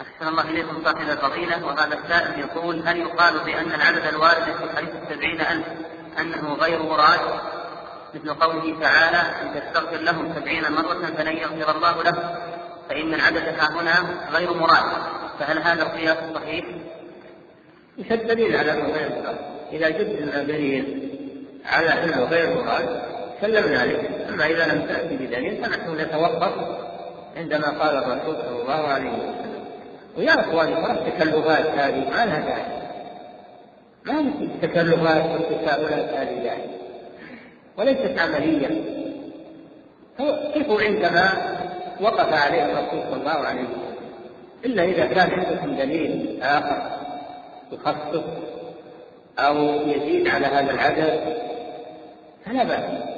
أحسن الله إليكم صاحب الفضيلة وهذا السائل يقول هل يقال بأن العدد الوارد في حديث السبعين ألف أنه غير مراد؟ مثل قوله تعالى إن تستغفر لهم سبعين مرة فلن يغفر الله له فإن العدد ها هنا غير مراد. فهل هذا القياس صحيح؟ مش الدليل على أنه غير مراد. إذا جدنا دليل على أنه غير مراد سلمنا عليه. أما إذا لم تأتي بدليل فنحن نتوقف عندما قال الرسول صلى الله عليه وسلم. ويا أخواني ترى التكلفات هذه ما لها داعي. ما مثل التكلفات والتساؤلات هذه داعي. وليست عملية. قفوا عندما وقف عليه الرسول صلى الله عليه وسلم؟ إلا إذا كان عندكم دليل آخر يخصص أو يزيد على هذا العدد فلا بأس.